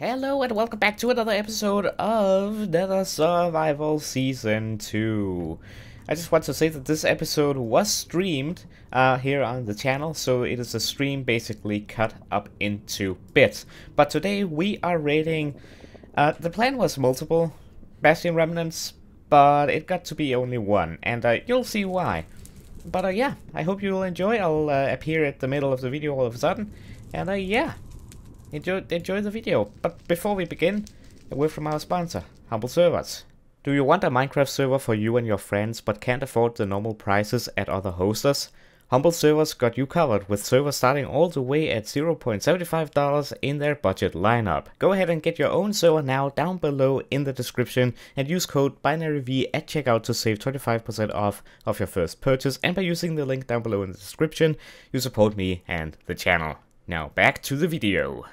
Hello and welcome back to another episode of Nether Survival Season 2. I just want to say that this episode was streamed uh, here on the channel, so it is a stream basically cut up into bits. But today we are raiding... Uh, the plan was multiple Bastion Remnants, but it got to be only one, and uh, you'll see why. But uh, yeah, I hope you'll enjoy. I'll uh, appear at the middle of the video all of a sudden, and uh, yeah, enjoy, enjoy the video. But before we begin, a word from our sponsor, Humble Servers. Do you want a Minecraft server for you and your friends but can't afford the normal prices at other hosters? Humble Servers got you covered with servers starting all the way at $0.75 in their budget lineup. Go ahead and get your own server now down below in the description and use code BinaryV at checkout to save 25% off of your first purchase and by using the link down below in the description you support me and the channel. Now back to the video.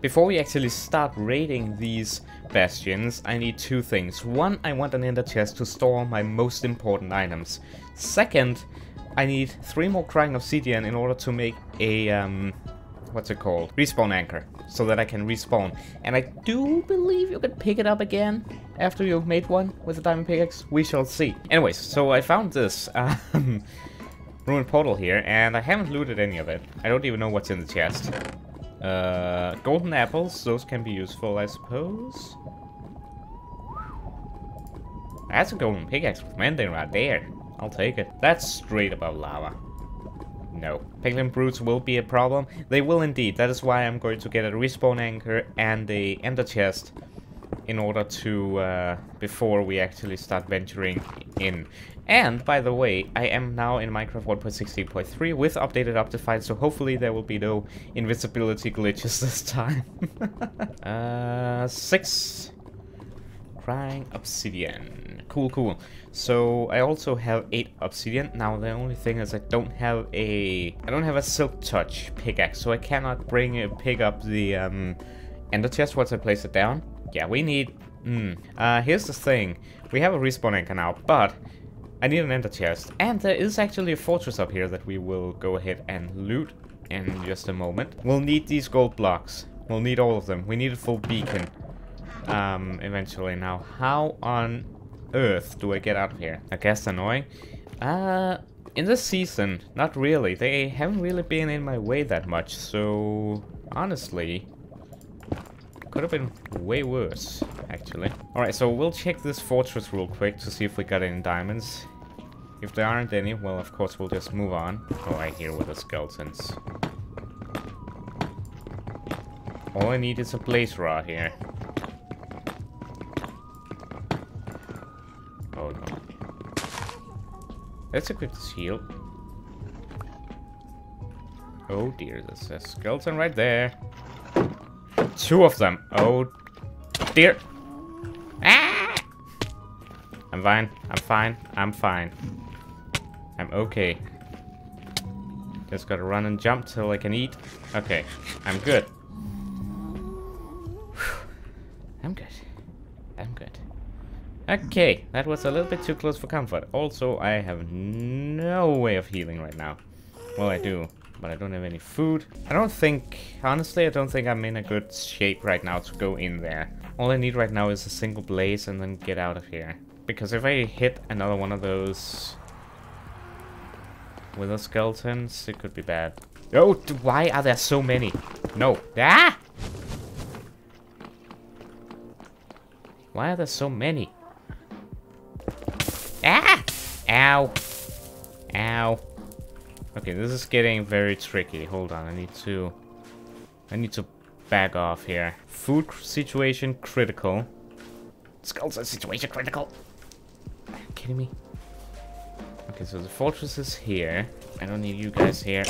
Before we actually start raiding these bastions, I need two things. One, I want an ender chest to store my most important items. Second, I need three more crying obsidian in order to make a, um, what's it called? Respawn anchor, so that I can respawn. And I do believe you can pick it up again after you've made one with a diamond pickaxe. We shall see. Anyways, so I found this, um, ruined portal here, and I haven't looted any of it. I don't even know what's in the chest. Uh, golden apples, those can be useful, I suppose. That's a golden pickaxe with mending right there. I'll take it. That's straight above lava. No. Piglin brutes will be a problem. They will indeed. That is why I'm going to get a respawn anchor and a ender chest in order to, uh, before we actually start venturing in. And, by the way, I am now in Minecraft 1.16.3 with updated Optifine, so hopefully there will be no invisibility glitches this time. uh, six crying obsidian. Cool, cool. So I also have eight obsidian. Now the only thing is I don't have a I don't have a silk touch pickaxe, so I cannot bring a pick up the um, ender chest once I place it down. Yeah, we need. Hmm. Uh, here's the thing. We have a respawn anchor now, but I need an ender chest. And there is actually a fortress up here that we will go ahead and loot in just a moment. We'll need these gold blocks. We'll need all of them. We need a full beacon um, eventually. Now, how on earth do I get out of here? I guess annoying. Uh, in this season, not really. They haven't really been in my way that much, so honestly, could have been way worse, actually. Alright, so we'll check this fortress real quick to see if we got any diamonds. If there aren't any, well, of course, we'll just move on. Oh, I hear wither skeletons. All I need is a blaze rod here. Oh, no. Let's equip this shield. Oh dear, there's a skeleton right there. Two of them. Oh, dear. Ah! I'm fine. I'm fine. I'm fine. I'm okay. Just gotta run and jump till I can eat. Okay. I'm good. I'm good. I'm good. Okay, that was a little bit too close for comfort. Also, I have no way of healing right now. Well, I do but I don't have any food. I don't think, honestly, I don't think I'm in a good shape right now to go in there. All I need right now is a single blaze and then get out of here. Because if I hit another one of those wither skeletons, it could be bad. Oh, why are there so many? No. Ah! Why are there so many? Ah! Ow. Ow. Okay, this is getting very tricky. Hold on, I need to... I need to back off here. Food situation critical. Skulls situation critical. Are you kidding me? Okay, so the fortress is here. I don't need you guys here.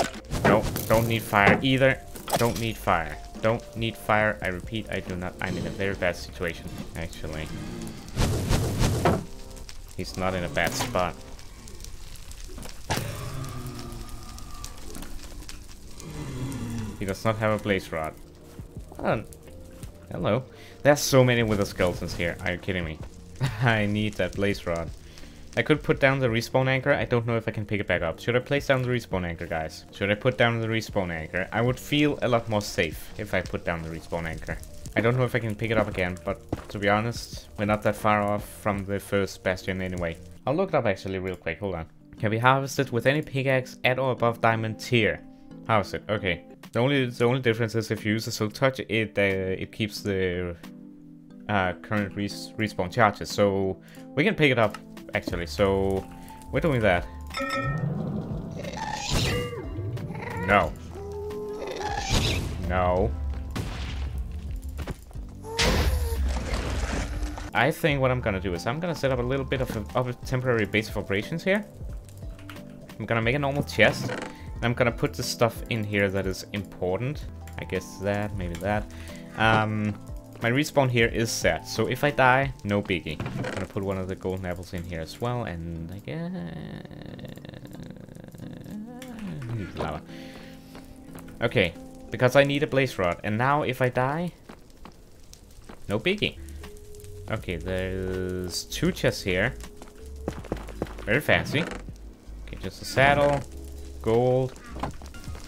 No, don't need fire either. Don't need fire. Don't need fire. I repeat, I do not. I'm in a very bad situation, actually. He's not in a bad spot. He does not have a blaze rod. Hello. There's so many wither skeletons here. Are you kidding me? I need that blaze rod. I could put down the respawn anchor. I don't know if I can pick it back up. Should I place down the respawn anchor, guys? Should I put down the respawn anchor? I would feel a lot more safe if I put down the respawn anchor. I don't know if I can pick it up again, but to be honest, we're not that far off from the first bastion anyway. I'll look it up actually real quick, hold on. Can be harvested with any pickaxe at or above diamond tier. Harvest it, okay. The only the only difference is if you use a silk touch, it uh, it keeps the uh, current res respawn charges. So we can pick it up actually. So we're doing that. No. No. I think what I'm gonna do is I'm gonna set up a little bit of a, of a temporary base of operations here. I'm gonna make a normal chest. I'm gonna put the stuff in here that is important. I guess that, maybe that. Um, my respawn here is set, so if I die, no biggie. I'm gonna put one of the golden apples in here as well, and I guess... Lava. Okay, because I need a blaze rod, and now if I die, no biggie. Okay, there's two chests here. Very fancy. Okay, just a saddle, gold.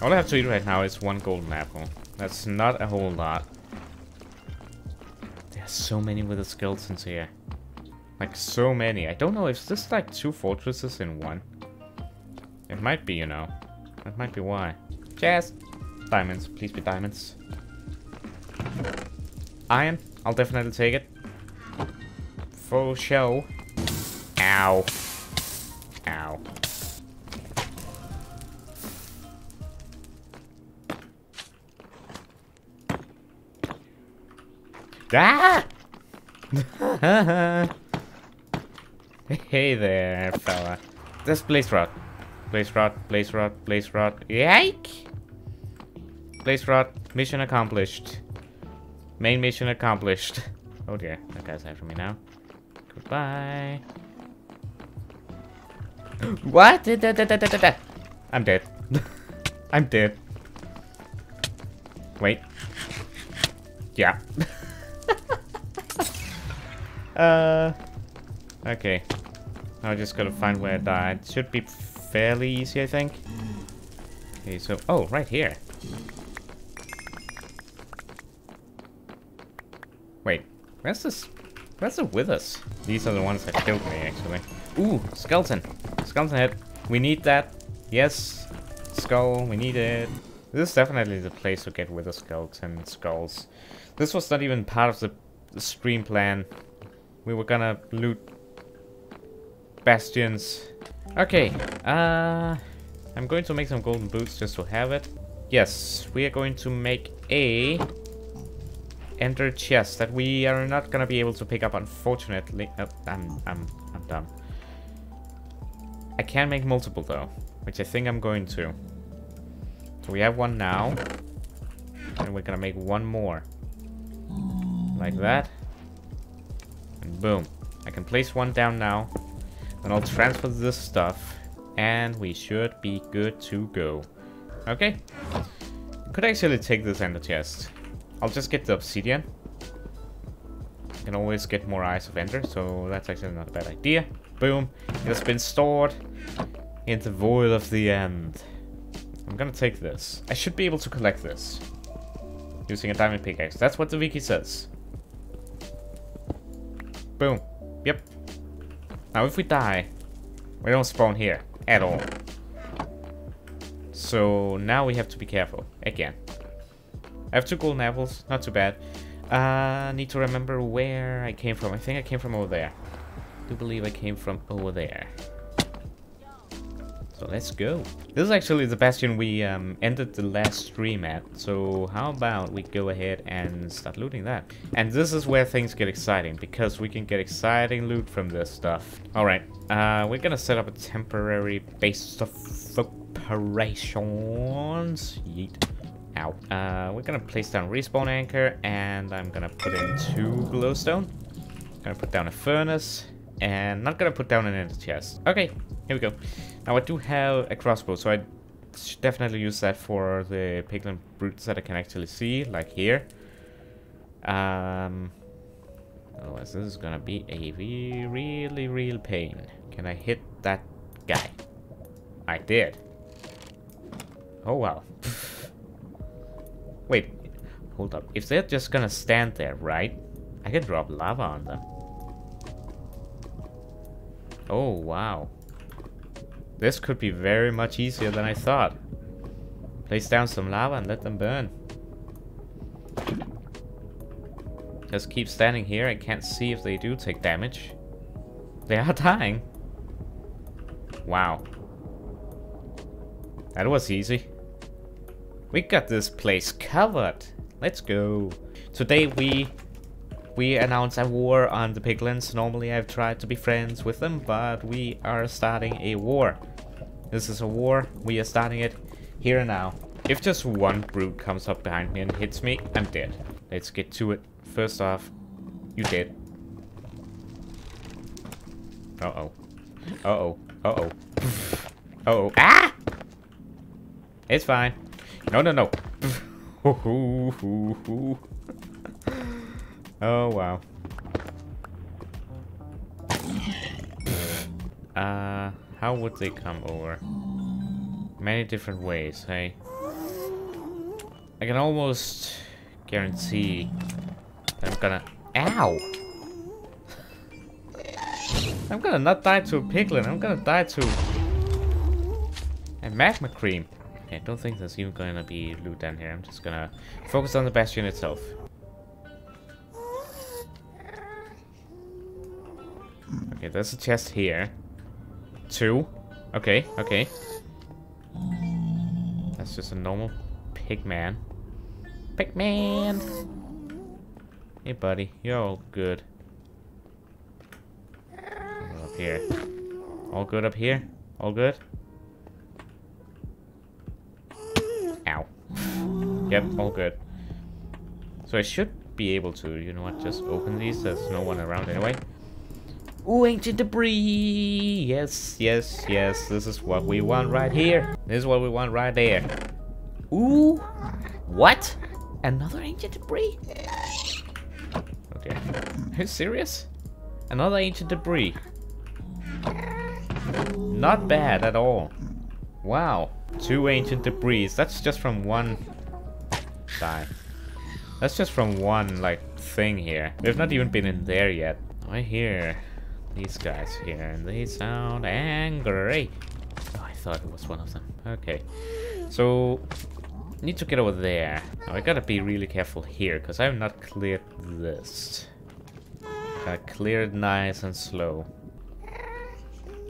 All I have to eat right now is one golden apple. That's not a whole lot. There's so many wither skeletons here. Like, so many. I don't know, if this like two fortresses in one? It might be, you know. That might be why. Chest! Diamonds, please be diamonds. Iron, I'll definitely take it. Full show. Ow. Ow. Ah! hey there, fella. This blaze rod. Blaze rod, blaze rod, blaze rod. Yike! Blaze rod, mission accomplished. Main mission accomplished. Oh dear, that guy's after me now. Goodbye. what? I'm dead. I'm dead. Wait. Yeah. uh. Okay. I just gotta find where I died. Should be fairly easy, I think. Okay, so... Oh, right here. Wait. Where's this? Where's the withers? These are the ones that killed me, actually. Ooh, skeleton. Skeleton head. We need that. Yes. Skull, we need it. This is definitely the place to get wither skeleton skulls. This was not even part of the stream plan. We were gonna loot bastions. Okay, uh, I'm going to make some golden boots just to have it. Yes, we are going to make a ender chest that we are not gonna be able to pick up, unfortunately. Oh, I'm, I'm, I'm dumb. I can make multiple though, which I think I'm going to. So we have one now, and we're gonna make one more. Like that. And boom. I can place one down now. Then I'll transfer this stuff. And we should be good to go. Okay. Could actually take this ender chest. I'll just get the obsidian. I can always get more eyes of ender, so that's actually not a bad idea. Boom. It has been stored in the void of the end. I'm gonna take this. I should be able to collect this. Using a diamond pickaxe. That's what the wiki says. Boom. Yep. Now if we die, we don't spawn here at all. So now we have to be careful. Again. I have two golden apples, not too bad. Uh, need to remember where I came from. I think I came from over there. I do believe I came from over there. So let's go. This is actually the bastion we um, ended the last stream at. So how about we go ahead and start looting that. And this is where things get exciting because we can get exciting loot from this stuff. Alright, uh, we're gonna set up a temporary base of operations. Yeet. Ow. Uh, we're gonna place down respawn anchor and I'm gonna put in two glowstone. Gonna put down a furnace and not gonna put down an ender chest. Okay, here we go. Now I do have a crossbow, so I definitely use that for the piglin brutes that I can actually see, like here. Um, otherwise this is gonna be a really, real pain. Can I hit that guy? I did. Oh well. Wait, hold up. If they're just gonna stand there, right? I can drop lava on them. Oh, wow. This could be very much easier than I thought. Place down some lava and let them burn. Just keep standing here. I can't see if they do take damage. They are dying. Wow. That was easy. We got this place covered. Let's go. Today we we announce a war on the piglins. Normally I've tried to be friends with them, but we are starting a war. This is a war. We are starting it here and now. If just one brute comes up behind me and hits me, I'm dead. Let's get to it. First off, you dead. Uh-oh. Uh-oh. Uh-oh. Uh-oh. Ah! It's fine. No, no, no. oh, wow. Uh, how would they come over? Many different ways, hey? I can almost guarantee I'm gonna... Ow! I'm gonna not die to a piglin, I'm gonna die to... A magma cream. I don't think there's even gonna be loot down here. I'm just gonna focus on the bastion itself. Okay, there's a chest here. Two. Okay, okay. That's just a normal pigman. Pigman! Hey buddy, you're all good. Up here. All good up here? All good? Ow. Yep, all good. So I should be able to, you know what, just open these. There's no one around anyway. Ooh, ancient debris! Yes, yes, yes. This is what we want right here. This is what we want right there. Ooh! What? Another ancient debris? Okay. Are you serious? Another ancient debris. Not bad at all. Wow. Two ancient debris. That's just from one die. That's just from one, like, thing here. We've not even been in there yet. I hear these guys here, and they sound angry. Oh, I thought it was one of them. Okay. So, need to get over there. Now, I gotta be really careful here, because I have not cleared this. Gotta clear it nice and slow.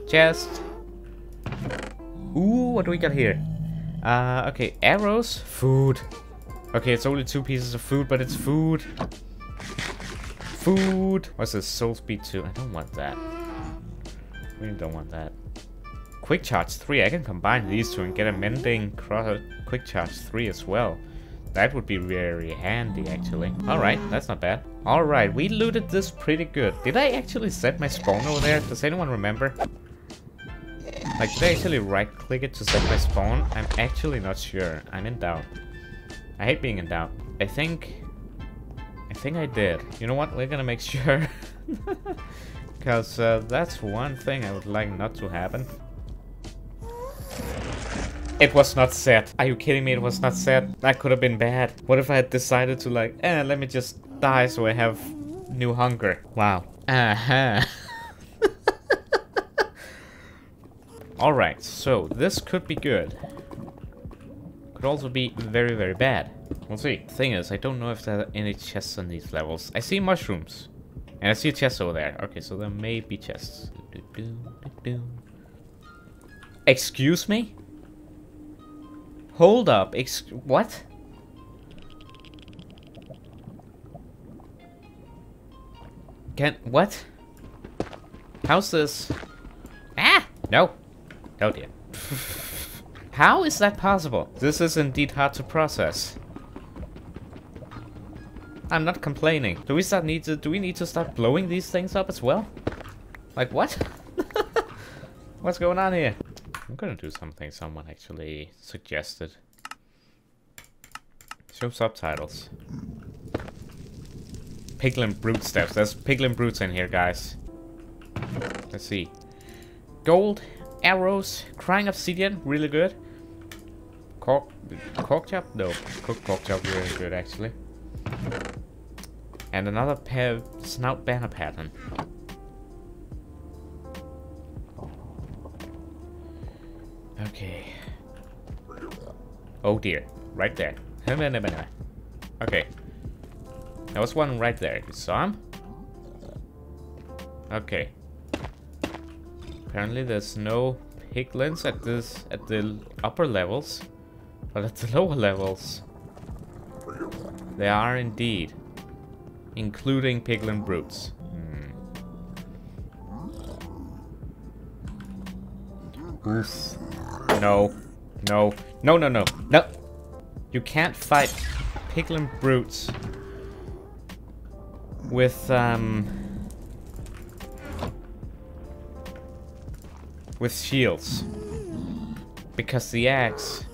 Chest. Ooh, what do we got here? Uh, okay, arrows, food. Okay, it's only two pieces of food, but it's food. Food! What's this? Soul speed 2. I don't want that. We don't want that. Quick charge 3. I can combine these two and get a mending quick charge 3 as well. That would be very handy, actually. Alright, that's not bad. Alright, we looted this pretty good. Did I actually set my spawn over there? Does anyone remember? Like, did I actually right-click it to set my spawn? I'm actually not sure. I'm in doubt. I hate being in doubt. I think... Think I did. You know what? We're gonna make sure. Because uh, that's one thing I would like not to happen. It was not set. Are you kidding me? It was not set. That could have been bad. What if I had decided to like, eh, let me just die so I have new hunger. Wow. Uh-huh. Alright, so this could be good could also be very, very bad. We'll see. Thing is, I don't know if there are any chests on these levels. I see mushrooms. And I see a chest over there. Okay, so there may be chests. Excuse me? Hold up. Ex what? Can what? How's this? Ah! No. Oh dear. How is that possible? This is indeed hard to process. I'm not complaining. Do we start need to do we need to start blowing these things up as well? Like what? What's going on here? I'm gonna do something someone actually suggested. Show subtitles. Piglin brute steps. There's piglin brutes in here, guys. Let's see. Gold arrows, crying obsidian, really good. Cork, cork chop? No, cooked pork chop, really good actually. And another pair snout banner pattern. Okay. Oh dear. Right there. Okay. There was one right there. You saw him? Okay. Apparently there's no piglins at this at the upper levels. But at the lower levels there are indeed. Including piglin brutes. Hmm. Oof. No. No. No, no, no. No! You can't fight piglin brutes with, um... With shields. Because the axe...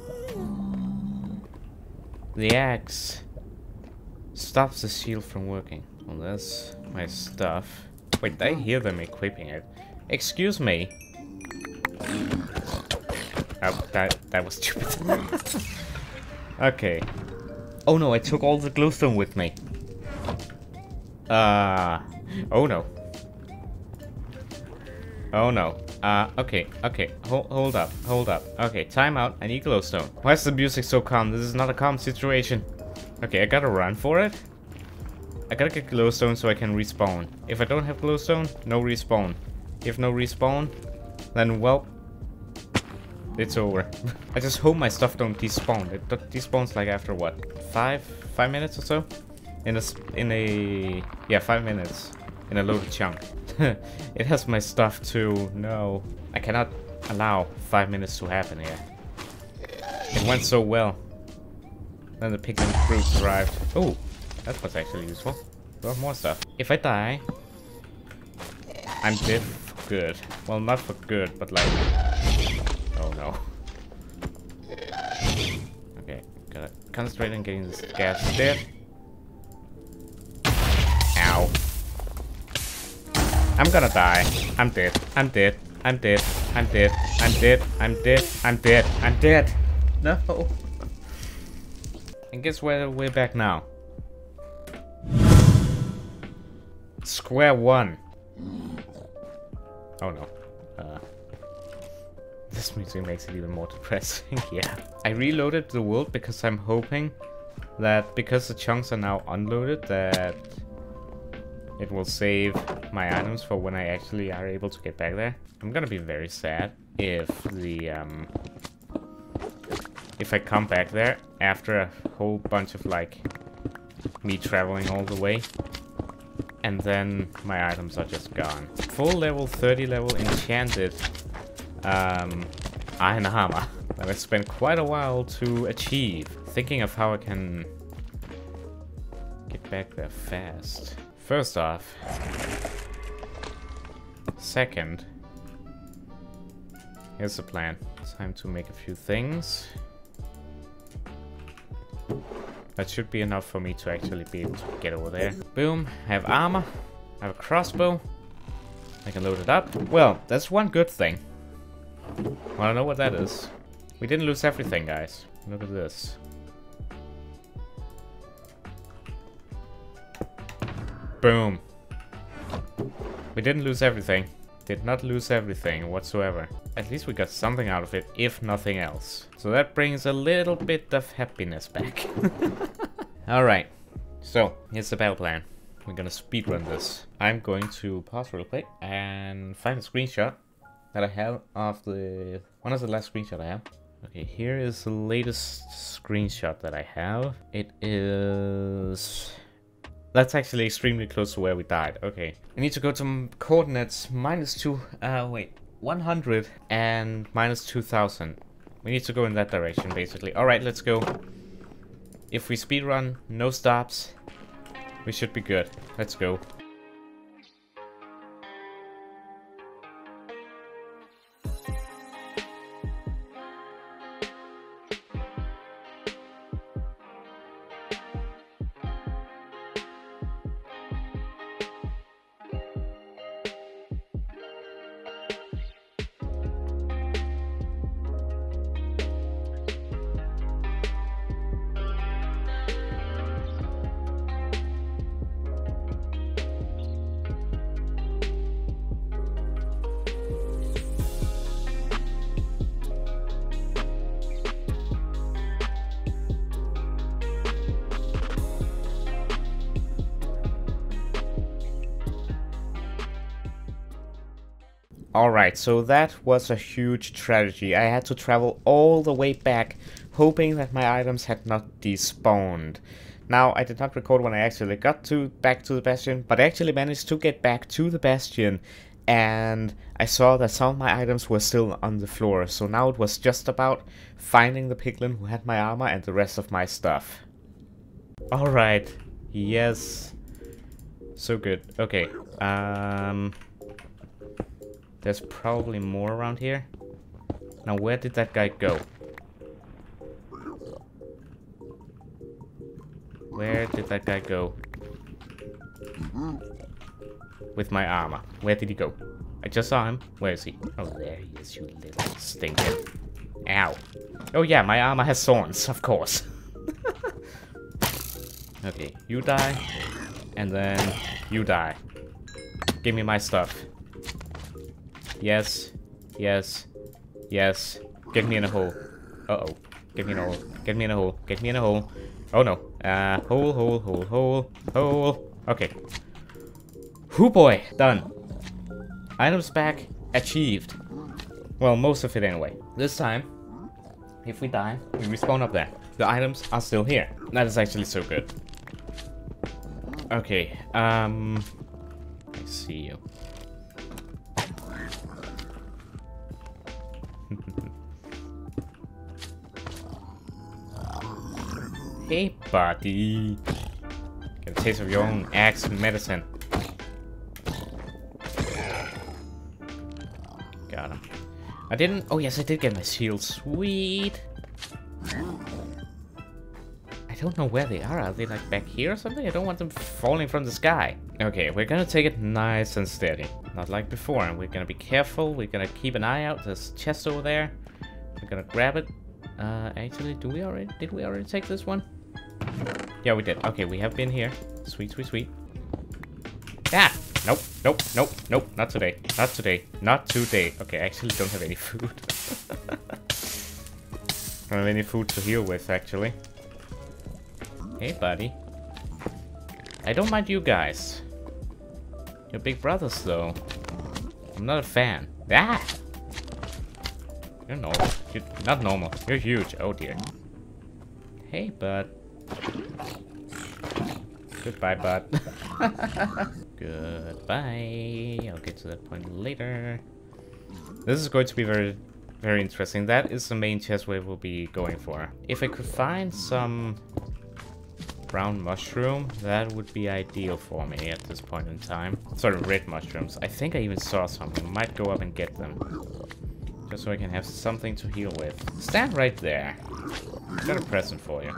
The axe stops the shield from working. That's my stuff. Wait, I hear them equipping it. Excuse me. Oh, that, that was stupid. okay. Oh no, I took all the glowstone with me. Uh, oh no. Oh no. Uh, okay, okay, hold, hold up, hold up. Okay, time out, I need glowstone. Why is the music so calm? This is not a calm situation. Okay, I gotta run for it. I gotta get glowstone so I can respawn. If I don't have glowstone, no respawn. If no respawn, then well, it's over. I just hope my stuff don't despawn. It despawns like after what, five, five minutes or so? In a, in a, yeah, five minutes in a loaded chunk. it has my stuff too. No, I cannot allow five minutes to happen here. It went so well. Then the pigment fruit arrived. Oh, that was actually useful. Got more stuff. If I die, I'm dead for good. Well, not for good, but like... Oh no. Okay, gotta concentrate on getting this ghast dead. I'm gonna die. I'm dead. I'm dead. I'm dead. I'm dead. I'm dead. I'm dead. I'm dead. I'm dead. No. And guess where we're back now? Square one. Oh no. Uh, this music makes it even more depressing. yeah. I reloaded the world because I'm hoping that because the chunks are now unloaded that it will save my items for when I actually are able to get back there. I'm gonna be very sad if the um, if I come back there after a whole bunch of like me traveling all the way and then my items are just gone. Full level 30 level enchanted um, iron armor that I spent quite a while to achieve. Thinking of how I can get back there fast. First off, second, here's the plan. Time to make a few things. That should be enough for me to actually be able to get over there. Boom, I have armor, I have a crossbow. I can load it up. Well, that's one good thing. Wanna know what that is? We didn't lose everything, guys. Look at this. Boom. We didn't lose everything. Did not lose everything whatsoever. At least we got something out of it, if nothing else. So that brings a little bit of happiness back. Alright, so here's the battle plan. We're gonna speedrun this. I'm going to pause real quick and find a screenshot that I have of the... One of the last screenshot I have. Okay, here is the latest screenshot that I have. It is... That's actually extremely close to where we died. Okay. I need to go to coordinates minus two, uh, wait, 100 and minus 2000. We need to go in that direction, basically. Alright, let's go. If we speedrun, no stops, we should be good. Let's go. Alright, so that was a huge tragedy. I had to travel all the way back, hoping that my items had not despawned. Now, I did not record when I actually got to back to the Bastion, but I actually managed to get back to the Bastion, and I saw that some of my items were still on the floor, so now it was just about finding the piglin who had my armor and the rest of my stuff. Alright, yes. So good. Okay, um... There's probably more around here. Now, where did that guy go? Where did that guy go? With my armor. Where did he go? I just saw him. Where is he? Oh, there he is, you little stinker. Ow. Oh yeah, my armor has thorns, of course. okay, you die. And then you die. Give me my stuff. Yes. Yes. Yes. Get me in a hole. Uh-oh. Get me in a hole. Get me in a hole. Get me in a hole. Oh no. Uh, hole, hole, hole, hole, hole. Okay. Hoo boy, done. Items back, achieved. Well, most of it anyway. This time, if we die, we respawn up there. The items are still here. That is actually so good. Okay, um... I see you. Hey, buddy. Get a taste of your own axe medicine. Got him. I didn't... Oh, yes, I did get my shield. Sweet. I don't know where they are. Are they, like, back here or something? I don't want them falling from the sky. Okay, we're gonna take it nice and steady. Not like before. And we're gonna be careful. We're gonna keep an eye out. There's a chest over there. We're gonna grab it. Uh, actually, do we already... Did we already take this one? Yeah, we did. Okay, we have been here. Sweet, sweet, sweet. Ah! Nope, nope, nope, nope. Not today. Not today. Not today. Okay, I actually don't have any food. I don't have any food to heal with, actually. Hey, buddy. I don't mind you guys. You're big brothers, though. I'm not a fan. Ah! You're normal. You're not normal. You're huge. Oh, dear. Hey, bud. Goodbye, bud. Goodbye. I'll get to that point later. This is going to be very, very interesting. That is the main chest we will be going for. If I could find some brown mushroom, that would be ideal for me at this point in time. Sort of red mushrooms. I think I even saw some. Might go up and get them. Just so I can have something to heal with. Stand right there. I Got a present for you.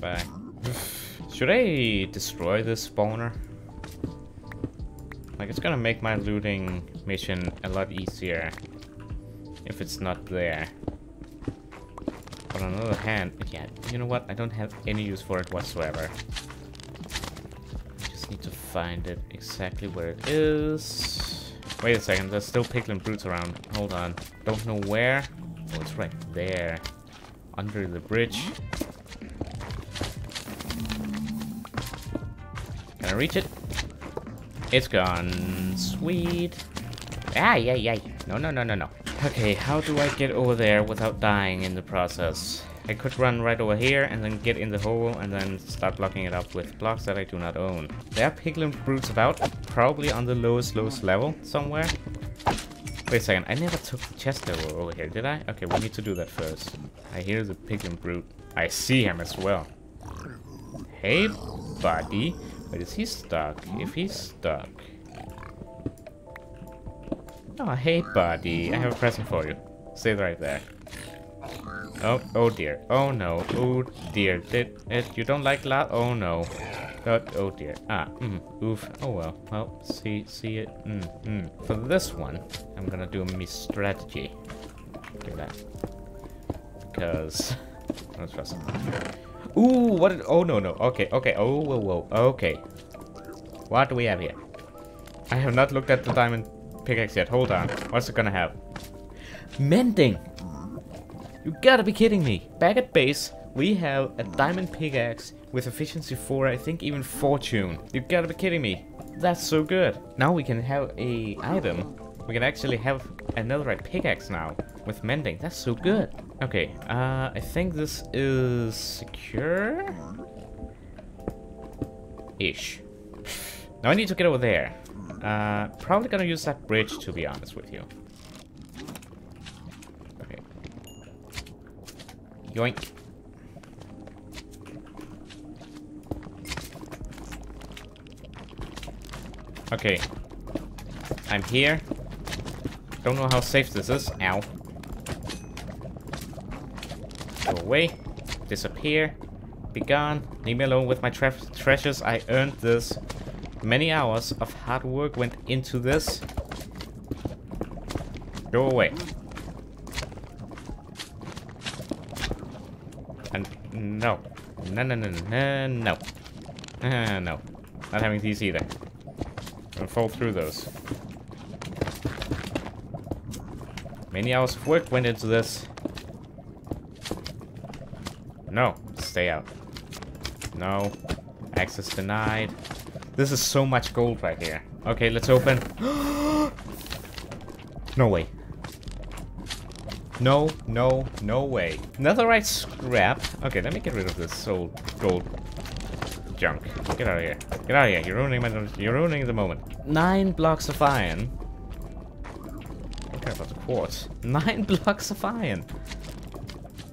Back. Should I destroy this spawner? Like, it's gonna make my looting mission a lot easier if it's not there. But on the other hand, yeah, you know what? I don't have any use for it whatsoever. I just need to find it exactly where it is. Wait a second, there's still piglin brutes around. Hold on. Don't know where. Oh, it's right there. Under the bridge. Can I reach it? It's gone. Sweet. Ah, yeah, yeah. No, no, no, no, no. Okay, how do I get over there without dying in the process? I could run right over here and then get in the hole and then start blocking it up with blocks that I do not own. There are piglin brutes about, probably on the lowest, lowest level somewhere. Wait a second, I never took the chest over, over here, did I? Okay, we need to do that first. I hear the piglin brute. I see him as well. Hey, buddy. But is he stuck? If he's stuck... Oh, hey, buddy. I have a present for you. Stay right there. Oh, oh dear. Oh no. Oh dear. Did it? You don't like loud? Oh no. Oh, oh dear. Ah, mm, oof. Oh well. Well, see, see it. Mm, mm. For this one, I'm gonna do me strategy. Do that. Because... Let's trust him. Ooh, what? Did, oh, no, no. Okay, okay. Oh, whoa, whoa. Okay. What do we have here? I have not looked at the diamond pickaxe yet. Hold on. What's it gonna have? Mending! You gotta be kidding me. Back at base, we have a diamond pickaxe with efficiency 4, I think even fortune. You gotta be kidding me. That's so good. Now we can have a item. We can actually have another pickaxe now with mending. That's so good. Okay, uh, I think this is secure? Ish. Now I need to get over there. Uh, probably gonna use that bridge to be honest with you. Okay. Yoink. Okay. I'm here. Don't know how safe this is. Ow. Go away. Disappear. Be gone. Leave me alone with my tre treasures. I earned this. Many hours of hard work went into this. Go away. And no. No, no, no, no, no. Uh, no. Not having these either. Gonna fall through those. Many hours of work went into this. No, stay out. No. Access denied. This is so much gold right here. Okay, let's open. no way. No, no, no way. Netherite scrap. Okay, let me get rid of this old gold junk. Get out of here. Get out of here. You're ruining my you're ruining the moment. Nine blocks of iron. I about the quartz. Nine blocks of iron.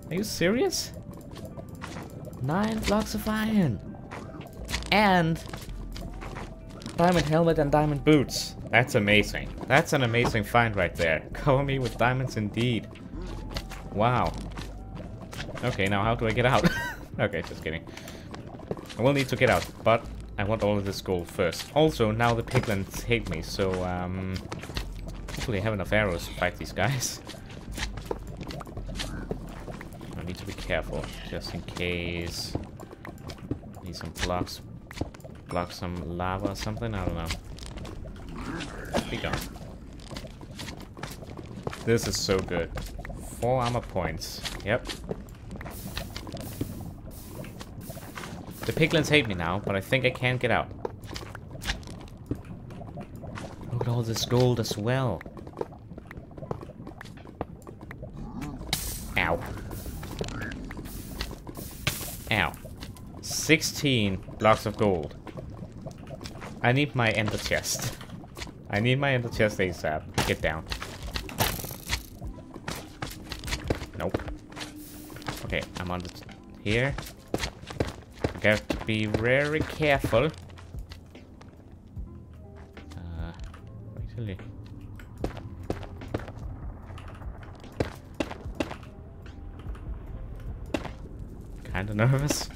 Are you serious? Nine blocks of iron. And diamond helmet and diamond boots. That's amazing. That's an amazing find right there. Cover me with diamonds indeed. Wow. Okay, now how do I get out? okay, just kidding. I will need to get out, but I want all of this gold first. Also, now the piglins hate me, so um, I have enough arrows to fight these guys. I need to be careful, just in case. Need some blocks, block some lava or something. I don't know. Be gone. This is so good. Four armor points. Yep. The piglins hate me now, but I think I can get out. Look at all this gold as well. 16 blocks of gold. I need my ender chest. I need my ender chest ASAP. Get down. Nope. Okay, I'm on the here. I have to be very careful. Uh, actually. Kinda nervous.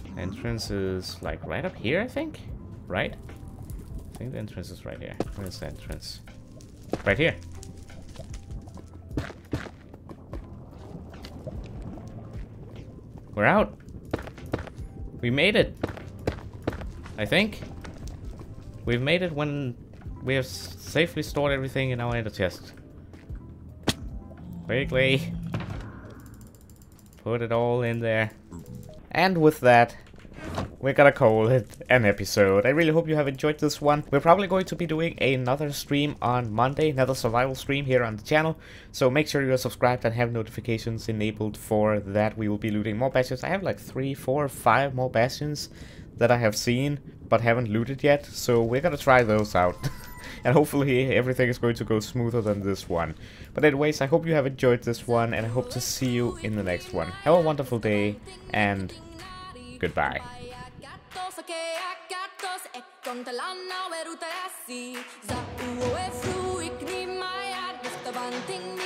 Entrance is like right up here, I think? Right? I think the entrance is right here. Where's the entrance? Right here. We're out. We made it. I think. We've made it when we have safely stored everything in our ender chest. Quickly. Put it all in there. And with that, we're gonna call it an episode. I really hope you have enjoyed this one. We're probably going to be doing another stream on Monday, another survival stream here on the channel. So make sure you're subscribed and have notifications enabled for that. We will be looting more bastions. I have like three, four, five more bastions that I have seen but haven't looted yet. So we're gonna try those out. and hopefully everything is going to go smoother than this one. But anyways, I hope you have enjoyed this one and I hope to see you in the next one. Have a wonderful day and goodbye. Che akattos e kontalanna werutasi za uo e fruik ni maya just a banting